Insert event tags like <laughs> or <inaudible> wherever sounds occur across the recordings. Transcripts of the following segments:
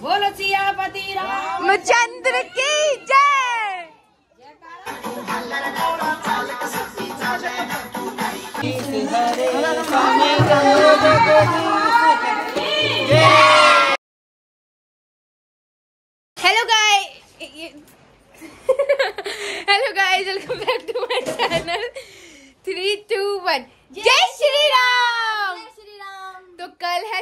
बोलो सियापति राम। चंद्र की जय hello guys hello guys welcome back to my channel three two one जय श्री राम तो कल है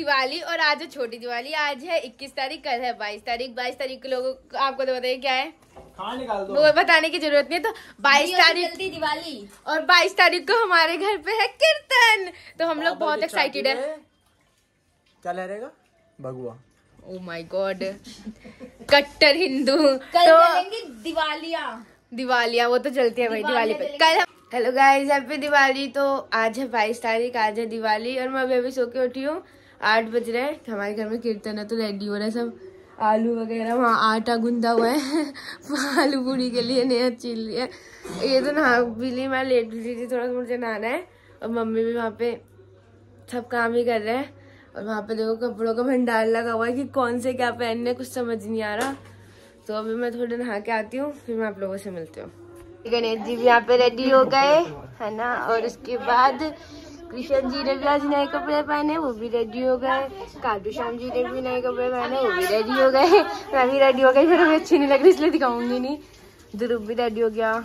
दिवाली और आज है छोटी दिवाली। आज है 21 तारीख कल है 22 तारीख। 22 तारीख को लोगों को आपको तो बताइए क्या है? निकाल दो। वो बताने की ज़रूरत नहीं है तो 22 तारीख दिवाली। और 22 तारीख को हमारे घर पे है कीर्तन। तो हम लोग बहुत एक्साइटेड है। क्या लहरेगा भगवा। ओ माय गॉड कट्टर हिंदू। कल तो दिवालियाँ। दिवालियाँ वो तो चलती है भाई दिवाली पे। कल हेलो गाइस हैप्पी दिवाली। तो आज है बाईस तारीख आज है दिवाली और मैं अभी अभी सो के उठी हूँ। आठ बज रहे हैं। हमारे घर में कीर्तन है तो रेडी हो रहा है सब। आलू वगैरह, वहाँ आटा गुंदा हुआ है। <laughs> आलू पूरी के लिए नया चील लिया ये तो नहा भी ली, मैं लेट भी थी, थोड़ा सा मुझे नहाना है। और मम्मी भी वहाँ पे सब काम ही कर रहे हैं। और वहाँ पे देखो कपड़ों का भंडार लगा हुआ है कि कौन से क्या पहनने कुछ समझ नहीं आ रहा। तो अभी मैं थोड़ा नहा के आती हूँ, फिर मैं आप लोगों से मिलती हूँ। गणेश जी भी यहाँ पे रेडी हो गए, है ना? और उसके बाद कृष्ण जी ने भी आज नए कपड़े पहने, वो भी रेडी हो गए। काजू श्याम जी ने भी नए कपड़े पहने, वो भी रेडी हो गए। मैं भी रेडी हो गई, फिर अभी अच्छी नहीं लग रही, इसलिए दिखाऊँगी नहीं। ध्रुव भी रेडी हो गया।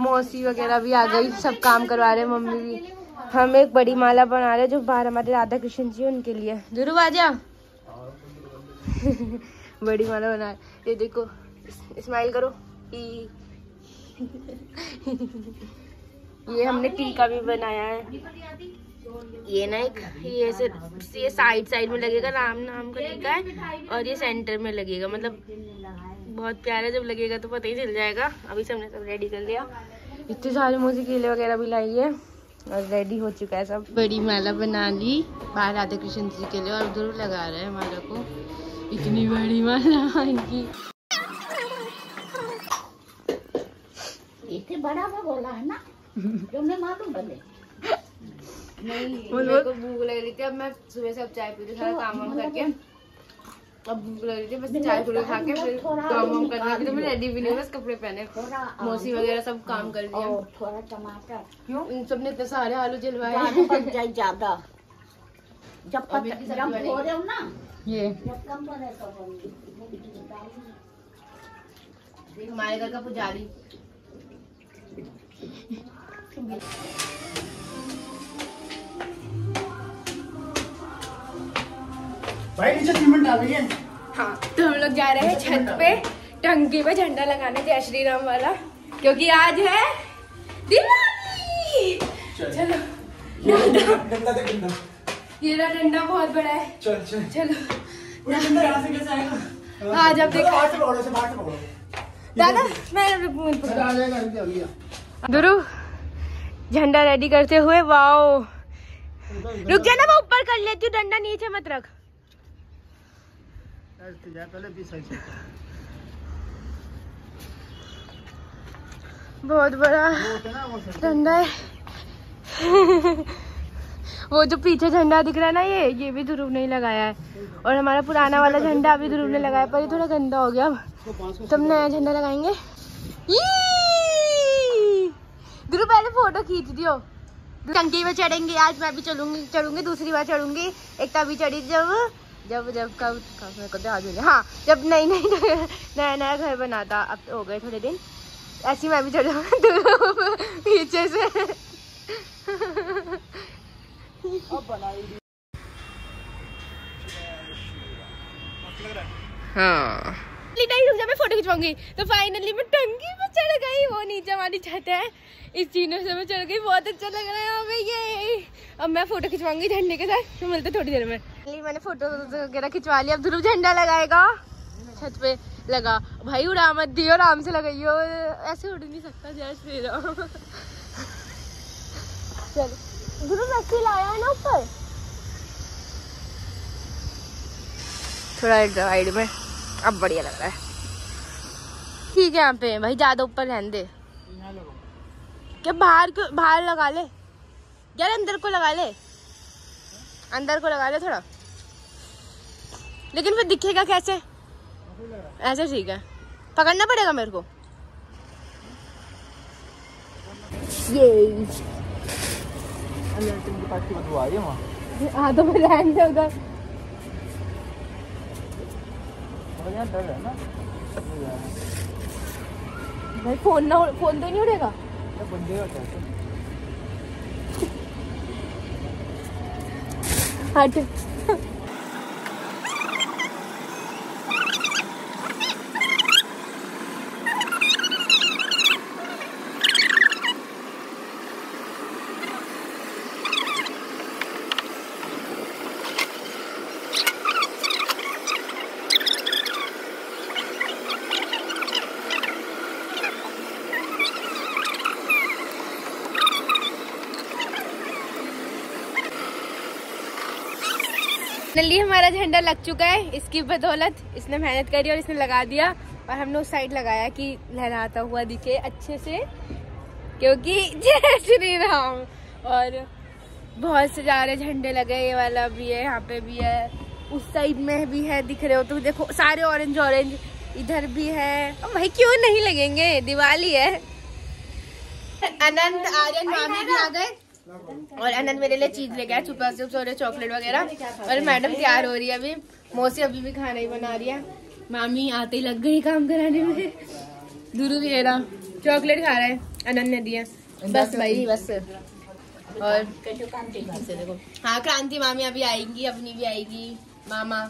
मौसी वगैरह भी आ गई, सब काम करवा रहे मम्मी भी। हम एक बड़ी माला बना रहे जो बाहर हमारे राधा कृष्ण जी उनके लिए। ध्रुव आ जा। <laughs> बड़ी माला बना। ये देखो स्माइल करो। <laughs> ये हमने टीका भी बनाया है। ये ना एक ये ऐसे ये साइड साइड में लगेगा राम नाम का टीका है और ये सेंटर में लगेगा। मतलब बहुत प्यारा जब लगेगा तो पता ही चल जाएगा। अभी से हमने सब रेडी कर लिया। इतने सारे मुझे केले वगैरह भी लाई है और रेडी हो चुका है सब। बड़ी माला बना ली बाहर राधा कृष्ण जी के लिए और उधर लगा रहे हैं माला को। इतनी बड़ी माला इनकी। इतने बड़ा बोला है ना। <laughs> जो मैं मालूम बने नहीं <laughs> मेरे को भूख लग रही थी अब मैं सुबह से अब चाय पी रही सारा काम वाम करके। अब भूख लग रही थी बस चाय थोड़ी खा के फिर काम वाम करने के लिए मैं रेडी भी नहीं बस कपड़े पहने। मौसी वगैरह सब काम कर दिया थोड़ा टमाटर। क्यों? इन सबने इतने सारे आलू जलवाए। ज़्यादा जब जब हो रहे हो ना ये। जब कम बने तो हमारे घर का पुजारी। भाई नीचे सीमेंट आ गई है। हाँ तो हम लोग जा रहे हैं छत पे टंकी पे झंडा लगाने जय श्री राम वाला। क्योंकि आज है दिवाली। चलो। डंडा। दे डंडा। ये रहा डंडा बहुत बड़ा है। चल चल। चलो। डंडा यहाँ से कैसे आएगा? हाँ, जब देखा- बाहर से से बाहर से पकड़ो। दादा मैं जाएगा अभी गुरु झंडा रेडी करते हुए, वाओ। रुक जा ना, मैं ऊपर कर लेती हूँ, डंडा नीचे मत रख। बहुत बड़ा ना झंडा है। <laughs> वो जो पीछे झंडा दिख रहा है ना, ये ये भी ध्रुव नहीं लगाया है। और हमारा पुराना वाला झंडा अभी ध्रुव ने लगाया पर ये थोड़ा गंदा हो गया। अब तुम नया झंडा लगाएँगे। ई! ध्रुव पहले फ़ोटो खींच दियो। टंकी में चढ़ेंगे आज मैं भी चलूँगी चढ़ूँगी दूसरी बार चढ़ूँगी। एक तभी चढ़ी जब जब जब कब कब मेरे को तो याद नहीं। हाँ जब नई नई नया नया घर बना था अब तो हो गए थोड़े दिन। ऐसी मैं भी चढ़ <laughs> पीछे से। हाँ। नहीं रुक जा मैं फ़ोटो खिंचवाऊँगी तो फाइनली मैं टंकी पे चढ़ गई, वो नीचे हमारी छत है। इस चीनों से मैं चढ़ गई, बहुत अच्छा लग रहा है यहाँ पे, ये। अब मैं फ़ोटो खिंचवाऊँगी झंडे के साथ तो मिलते थोड़ी देर में। मैंने फ़ोटो वगैरह खिंचवा लिया। अब ध्रुव झंडा लगाएगा। छत पे लगा। भाई, उड़ा मत दियो, आराम से लगाइयो। ऐसे उड़ नहीं सकता, जय श्री राम। चलो। ध्रुव, रस्सी लाया है ना ऊपर? थोड़ा साइड में। अब बढ़िया लग रहा है। ठीक है यहाँ पे भाई ज़्यादा ऊपर रहने दे। क्या बाहर क्यों बाहर लगा ले? यार अंदर को लगा ले। अंदर को लगा ले थोड़ा। लेकिन फिर दिखेगा कैसे? ऐसे ठीक है। पकड़ना पड़ेगा मेरे को? ये। अंदर तुम पास की आ रही है हाँ तो फिर रहने दो उधर डर है ना भाई फ़ोन ना फ़ोन तो नहीं उड़ेगा बंदे? हट फाइनली हमारा झंडा लग चुका है, इसकी बदौलत इसने मेहनत करी और इसने लगा दिया और हमने उस साइड लगाया कि लहराता हुआ दिखे अच्छे से, क्योंकि <laughs> जय श्री राम। और बहुत से जा रहे झंडे लगे, ये वाला भी है, यहाँ पे भी है, उस साइड में भी है, दिख रहे हो तो देखो, सारे ऑरेंज ऑरेंज इधर भी है। भाई क्यों नहीं लगेंगे? दिवाली है। <laughs> अनंत आर्यन मामी भी आ गए। और अनंत मेरे लिए चीज़ लेके आया छुपा से और चॉकलेट वगैरह। और मैडम तैयार हो रही है अभी। मौसी अभी भी खाना ही बना रही है। मामी आते ही लग गई काम कराने में। दुरु भी रहा चॉकलेट खा रहा है। अनंत ने दिया बस भाई। बस। और हाँ क्रांति मामी अभी आएगी अपनी भी आएगी। मामा।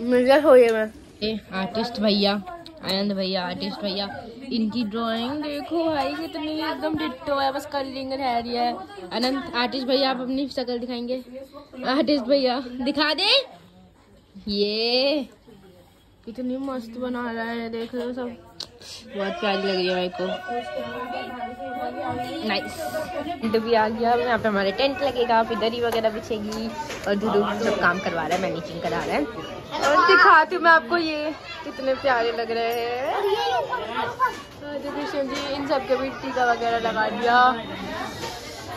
मिर्ज़ा सोए में आर्टिस्ट भैया। आनंद भैया आर्टिस्ट भैया, इनकी ड्राइंग देखो भाई, कितनी एकदम डिट्टो है, बस कलरिंग रह रही है। अनंत आर्टिस्ट भैया, आप अपनी शक्ल दिखाएँगे? आर्टिस्ट भैया, दिखा दे। ये कितनी मस्त बना रहा है, देख लो सब। बहुत प्यारी लग रही है मेरे को। नाइस भी आ गया। यहाँ पे हमारे टेंट लगेगा फिर दरी वगैरह बिछेगी। और ध्रुव सब काम करवा रहा है मैनेजिंग करा रहा है। और दिखाती हूँ मैं आपको ये, कितने प्यारे लग रहे हैं। कृष्ण जी, इन सब के भी टीका वगैरह लगा दिया।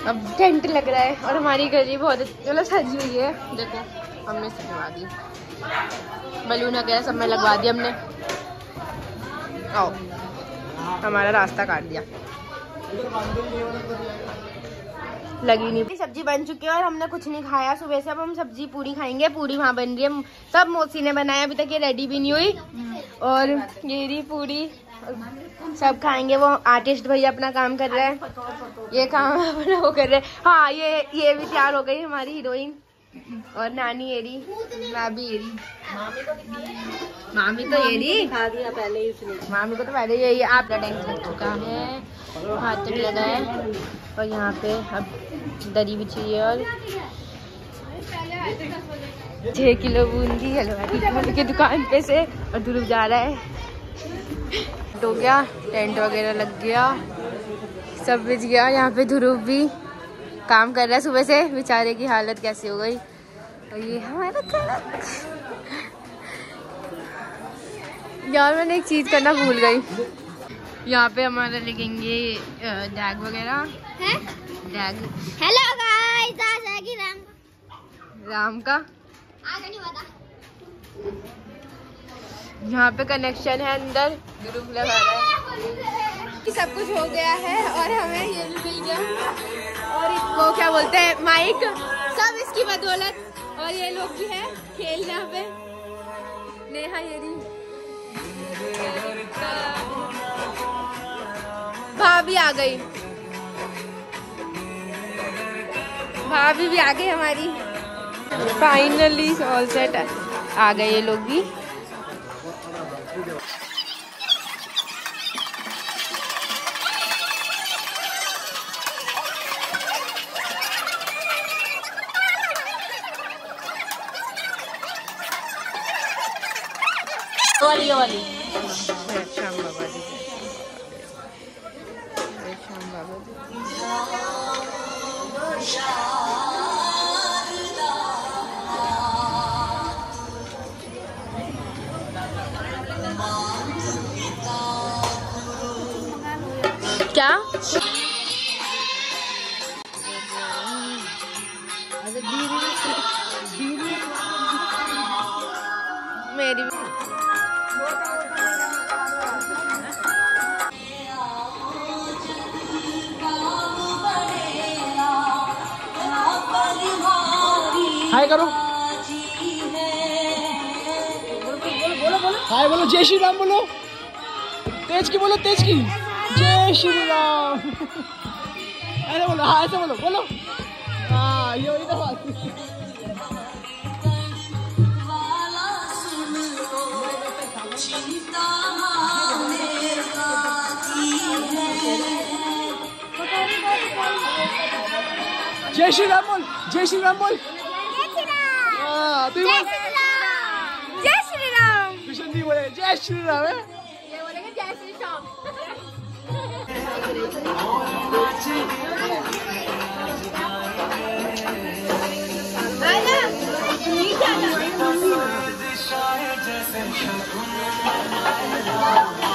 अब टेंट लग रहा है और हमारी गली बहुत मतलब सजी हुई है। देखो, हमने सजवा दी। बलून वगैरह सब में लगवा दिया हमने। आओ, हमारा रास्ता काट दिया। लगी नहीं। सब्ज़ी बन चुकी है और हमने कुछ नहीं खाया। सुबह से अब हम सब्ज़ी पूरी खाएँगे पूरी वहाँ बन रही है। सब मोसी ने बनाया अभी तक ये रेडी भी नहीं हुई। और रही पूरी सब खाएँगे। वो आर्टिस्ट भैया अपना काम कर रहे हैं। ये काम अपना वो कर रहे हैं। हाँ ये ये भी तैयार हो गई हमारी हीरोइन और नानी एरी मैं भी एरी। मामी तो एरी। खा दिया पहले ही मामी को तो पहले यही आपका लग चुका है। हाथ तक लगा है और यहाँ पे अब दरी बिछी है और छह किलो बूंदी हलवा की दुकान पे से और ध्रुव जा रहा है। हो <laughs> गया टेंट वगैरह लग गया, सब बिछ गया। यहाँ पे ध्रुव भी काम कर रहा है सुबह से, बेचारे की हालत कैसी हो गई। और ये हमारा कड़क <laughs> यार मैंने एक चीज़ करना भूल गई। यहाँ पे हमारा लिखेंगे डैग वगैरह। डैग हेलो गाइस आज राम राम का? आगे नहीं पता। यहाँ पे कनेक्शन है अंदर। ग्रुप लगा रहा है। सब कुछ हो गया है और हमें ये भी मिल गया। और वो क्या बोलते हैं? माइक सब इसकी बदौलत। और ये लोग भी है खेल यहाँ पे। नेहा ये रही। भाभी आ गई। भाभी भी आ गई हमारी। फाइनली ऑल सेट आ गए ये लोग भी। वाली वाली हाय करो। हाय बोलो, जय श्री राम बोलो। तेज की बोलो, तेज की। जय श्री राम। ऐसे बोलो हाँ ऐसे बोलो बोलो। हाँ ये वही तो बात जय श्री राम बोल, जय श्री राम बोल। हाँ तू ही बोल जय श्री राम कृष्ण जी बोले जय श्री राम है ये बोलेंगे जय श्री श्याम आना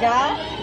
जय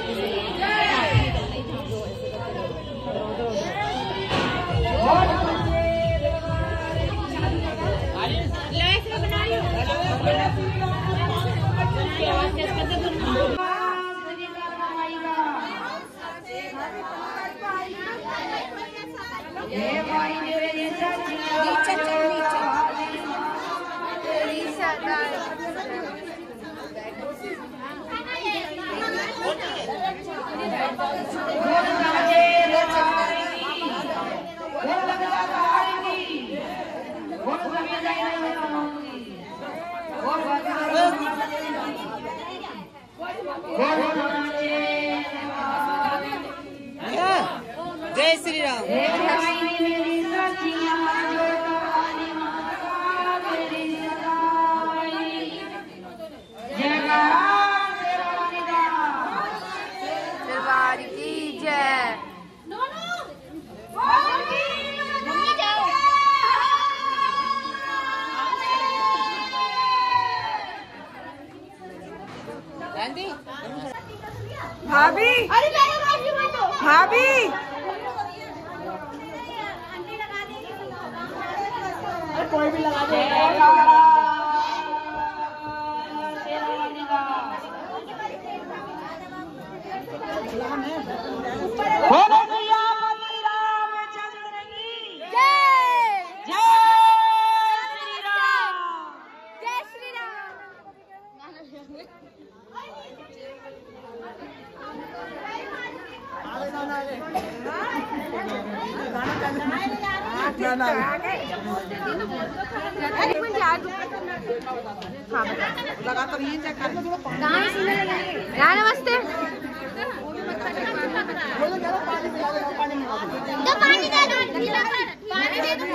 भाभी। अरे मेरे बाजू में भाभी। कोई भी लगा दे बोलो भैया श्री रामचंद्र की जय जय श्री राम जय श्री राम यहाँ नमस्ते। तो पानी दे दो कर पानी दे दो।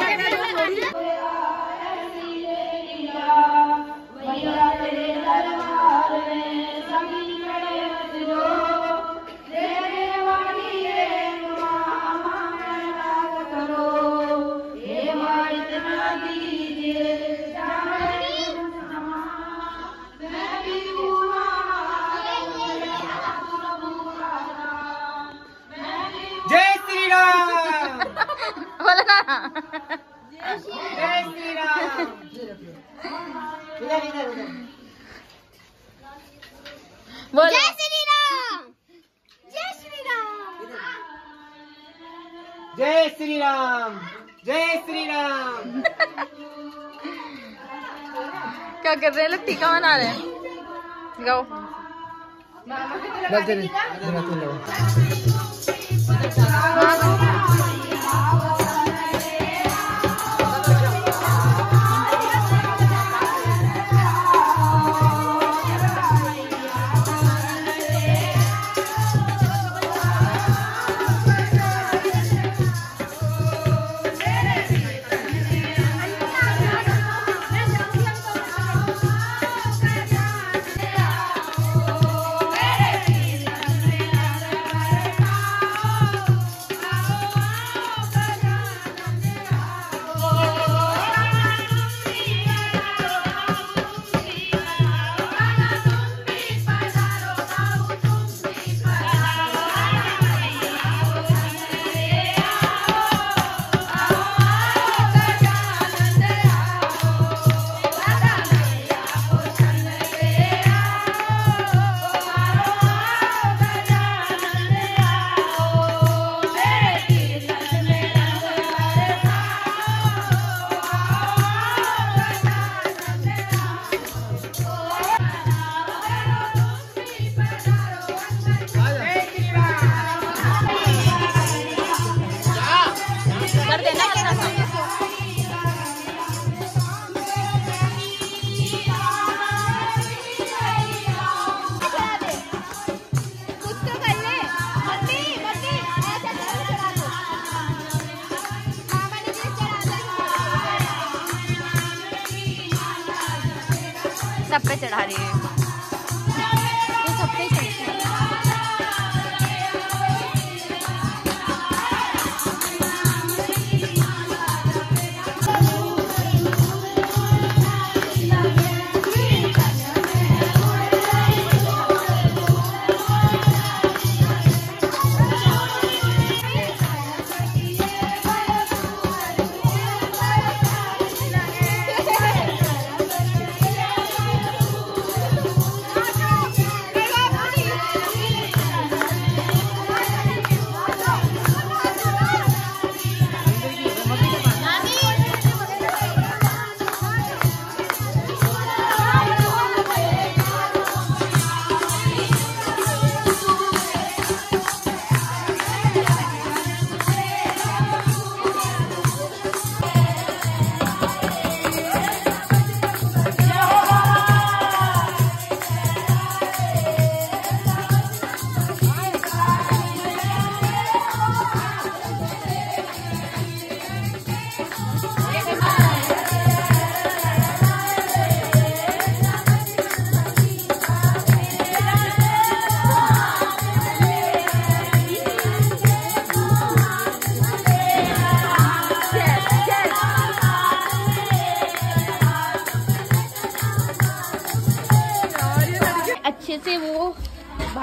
बोलो। जय श्री राम जय श्री राम जय श्री राम जय श्री राम जय श्री राम क्या कर रहे हैं? लोग टीका मना रहे हैं? गाओ कर सब पे चढ़ा रही है। ये सब पे चढ़ती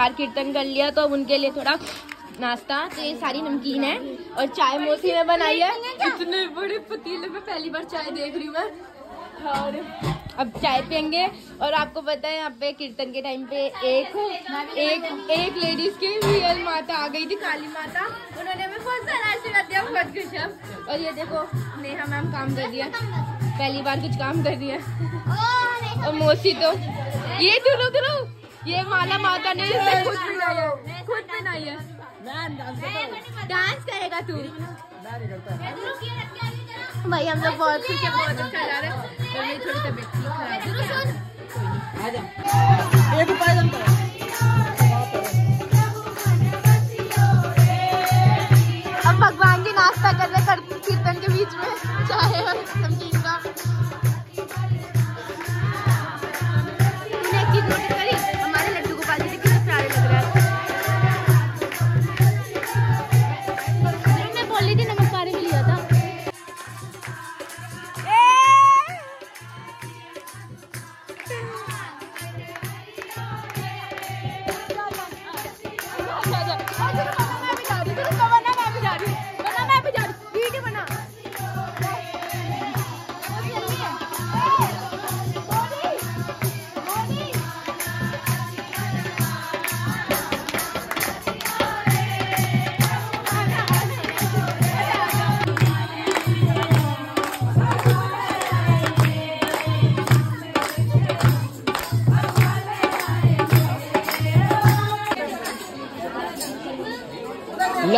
बाहर कीर्तन कर लिया तो अब उनके लिए थोड़ा नाश्ता। तो ये सारी नमकीन है और चाय मोसी में बनाई है। इतने बड़े पतीले में पहली बार चाय देख रही हूँ मैं। और अब चाय पियेंगे। और आपको पता है यहाँ पे कीर्तन के टाइम पे एक एक एक लेडीज़ की रियल माता आ गई थी काली माता। उन्होंने हमें बहुत सारा आशीर्वाद दिया बहुत खुश है। और ये देखो नेहा मैम काम कर दिया पहली बार कुछ काम कर दिया और मौसी तो ये दुरो दुरो ये माला माता ने खुद बनाई है। खुद बनाई है। डांस करेगा तू। भाई हम लोग बहुत खुश है बहुत अच्छा जा रहा है। मेरी थोड़ी तबीयत ठीक है। एक उपाय अब भगवान जी नाश्ता कर रहे कर कीर्तन के बीच में चाय और नमकीन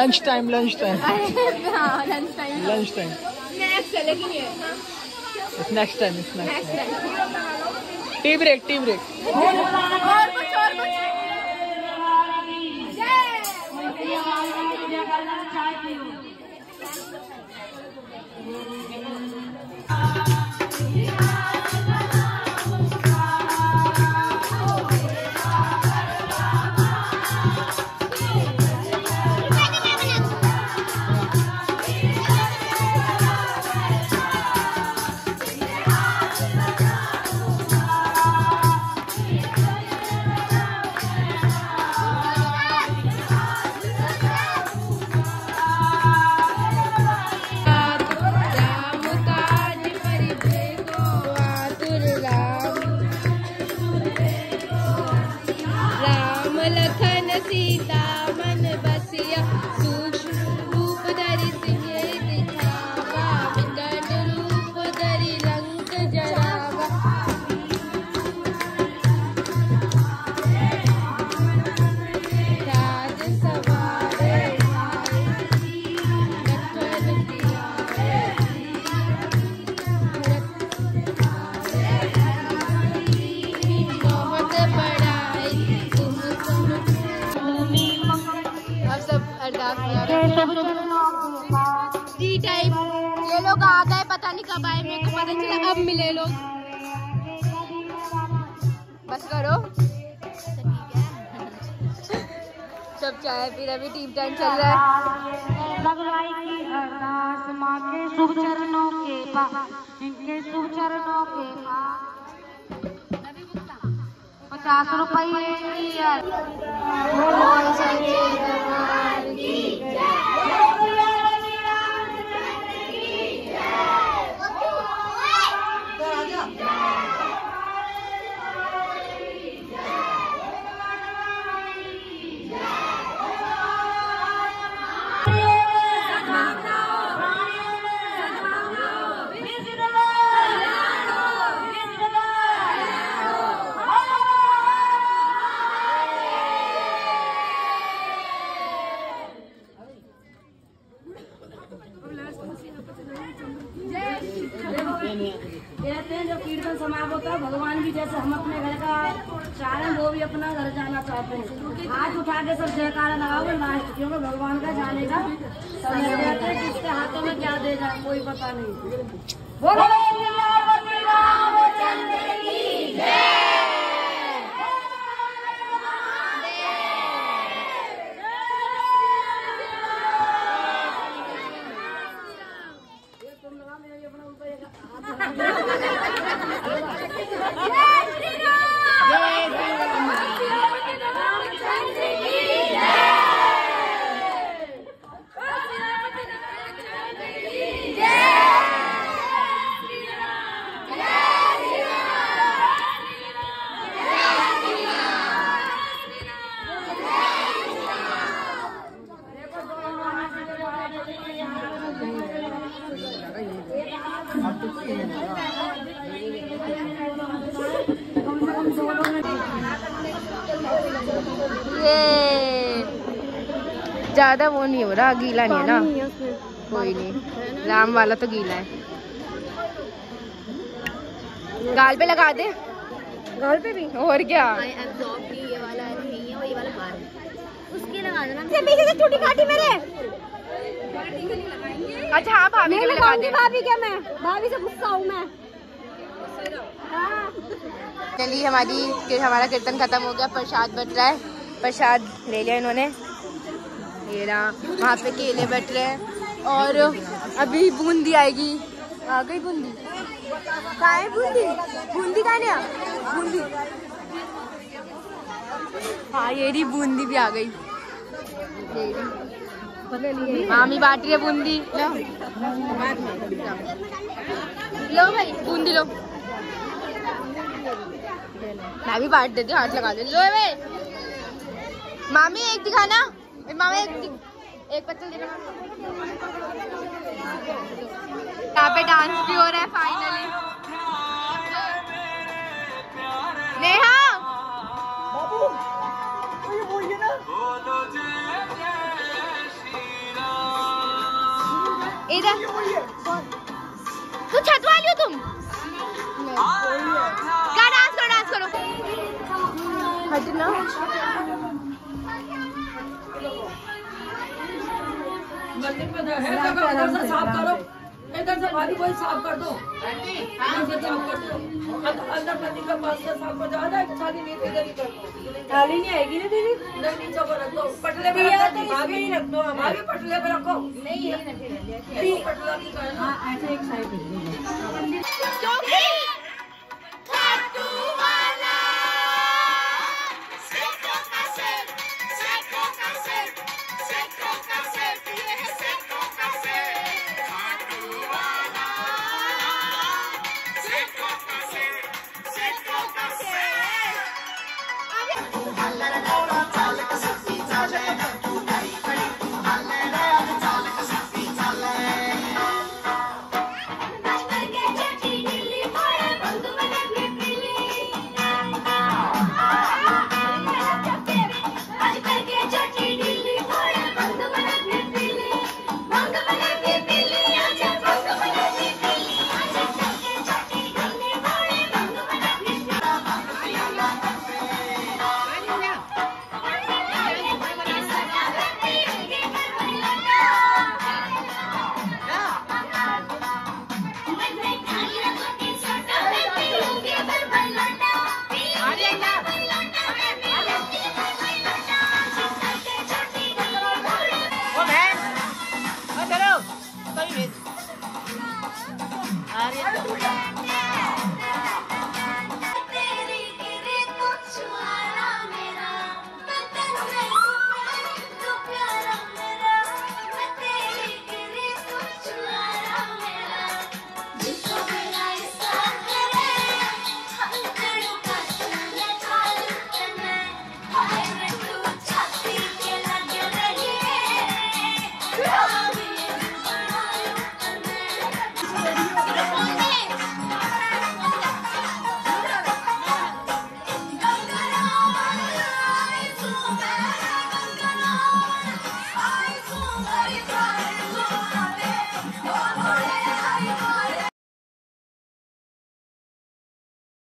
lunch time lunch time lunch time time snacks next time है टी ब्रेक टी ब्रेक नहीं कब आए मेरे को पता चला अब मिले लोग। बस करो। सब चाय पी रहे अभी टीम टाइम चल रहा है। शुभ चरणों के पास इनके शुभ चरणों के पास। पचास रुपये की लगा मेरा ये अपना ऊपर <laughs> <laughs> <laughs> वो नहीं हो रहा गीला नहीं है ना? कोई नहीं। राम वाला तो गीला है। गाल पे लगा दे। गाल पे भी? और क्या? उसके लगा देना। पीछे से टूटी काटी मेरे अच्छा हाँ भाभी के लगा दे। भाभी क्या मैं? भाभी से गुस्सा हूँ मैं। चलिए हमारी कि हमारा कीर्तन खत्म हो गया। प्रसाद बट रहा है। प्रसाद ले लिया इन्होंने। ये रहा वहाँ पे केले बट रहे हैं। और अभी बूंदी आएगी। आ गई बूंदी? कहाँ है बूंदी? बूंदी कहाँ है? बूंदी। हाँ ये रही बूंदी भी आ गई। मामी बांट रही है बूंदी। लो। लो भाई, बूंदी लो। मैं भी बांट देती हूँ, हाथ लगा दे लो भाई। मामी, एक दिखाना। मामा एक एक पत्तल देना यहाँ पे डांस भी हो रहा है फाइनली नेहा इधर। तू छत वाली हो तुम? क्या डांस करो डांस करो? हटना। साफ़ करो इधर से भारी कोई साफ़ कर दो। इधर साफ़ कर दो। अंदर अंदर मंदिर के पास से साफ़ कर दो। आधा थाली नहीं इधर ही कर दो। थाली नहीं आएगी ना दीदी इधर नीचे को रख दो। पटले पे रख दो भाभी। रख दो भाभी पटले पे रखो। नहीं नहीं पटला नहीं करना ऐसे एक साइड